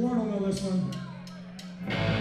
Wardle on this one.